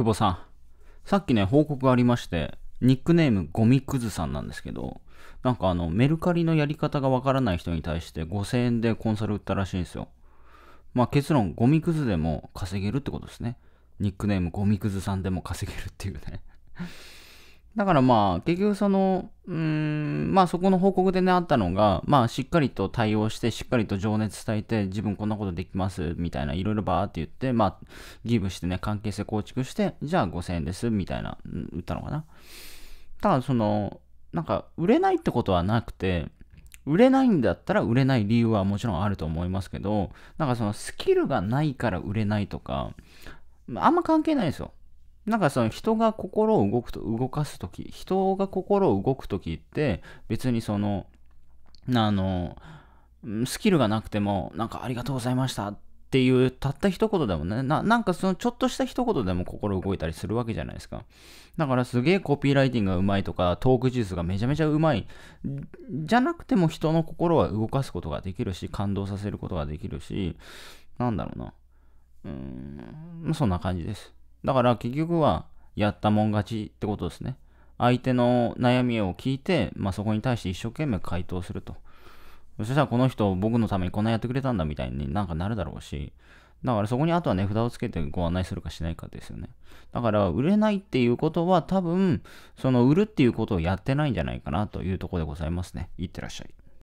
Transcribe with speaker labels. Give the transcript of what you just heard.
Speaker 1: 久保さん。さっきね、報告がありまして、ニックネームゴミクズさんなんですけど、なんかあの、メルカリのやり方がわからない人に対して5000円でコンサル売ったらしいんですよ。まあ結論、ゴミクズでも稼げるってことですね。ニックネームゴミクズさんでも稼げるっていうね。だからまあ、結局その、うん、まあそこの報告でね、あったのが、まあしっかりと対応して、しっかりと情熱伝えて、自分こんなことできます、みたいな、いろいろバーって言って、まあ、ギブしてね、関係性構築して、じゃあ5000円です、みたいな、うん言ったのかな。ただその、なんか、売れないってことはなくて、売れないんだったら売れない理由はもちろんあると思いますけど、なんかそのスキルがないから売れないとか、あんま関係ないですよ。なんかその人が心を動くと動かすとき、人が心を動くときって別にその、あの、スキルがなくても、なんかありがとうございましたっていうたった一言でもね、ななんかそのちょっとした一言でも心動いたりするわけじゃないですか。だからすげえコピーライティングがうまいとか、トーク技術がめちゃめちゃうまい、じゃなくても人の心は動かすことができるし、感動させることができるし、なんだろうな。うーん、そんな感じです。だから結局は、やったもん勝ちってことですね。相手の悩みを聞いて、まあ、そこに対して一生懸命回答すると。そしたらこの人僕のためにこんなやってくれたんだみたいになんかなるだろうし、だからそこにあとは値札をつけてご案内するかしないかですよね。だから売れないっていうことは多分、その売るっていうことをやってないんじゃないかなというところでございますね。いってらっしゃい。